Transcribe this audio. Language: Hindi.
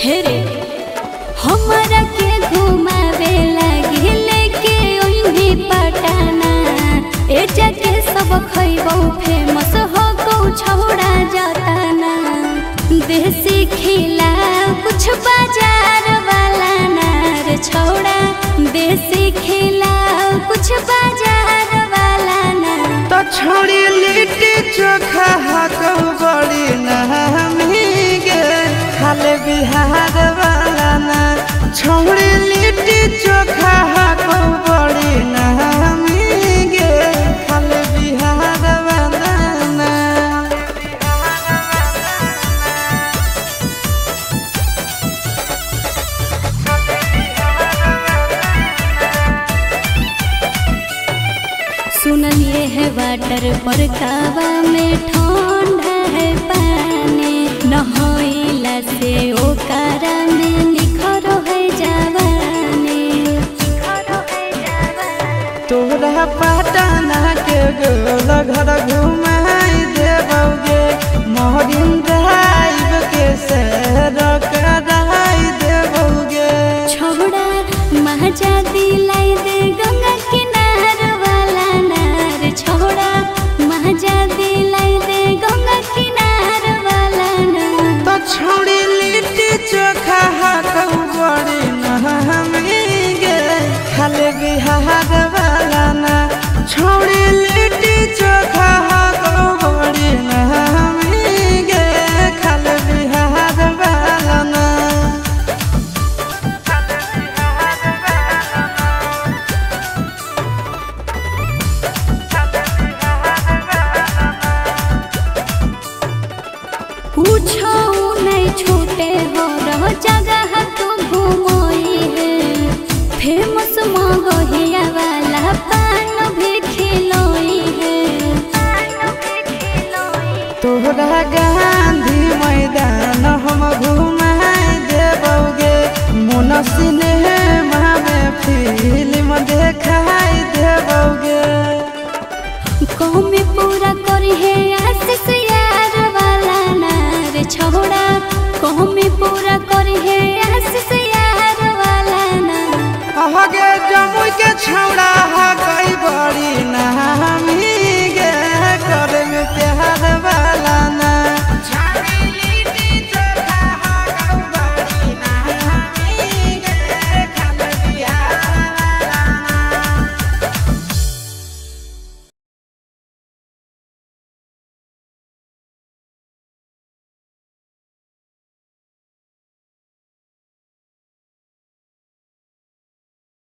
हेरे हमारा के घुमावे लगे, लेके ओइनी पटाना। ए जाके सब खइबो फ़ेमस हो गौ छौड़ा जाताना। देसी खिला, कुछ बाज़ार वाला ना रे छौड़ा। देसी खिला, कुछ बाज़ार वाला ना तो छोड़ी लिट्टी चोखा हाकवा वाटर पर कावा में ठंडा छोड़ी लिट्टी चोखा हाकौ बड़ी नहमी गे। खाले बिहार वाला ना। छोड़ी लिट्टी चोखा हाकौ बड़ी नहमी गे। खाले बिहार वाला ना। पूछो जगह तू घूमोई है। फ़ेमस मगहिया वाला पान भी खिलोई है। तोहरा गांधी मैदान हम घुमाई देबौगे मोन सिनेमा में फ़िल्म देखाई देबौगे कौमी पूरा करी है आशीष के छौड़ा हा कई बड़ी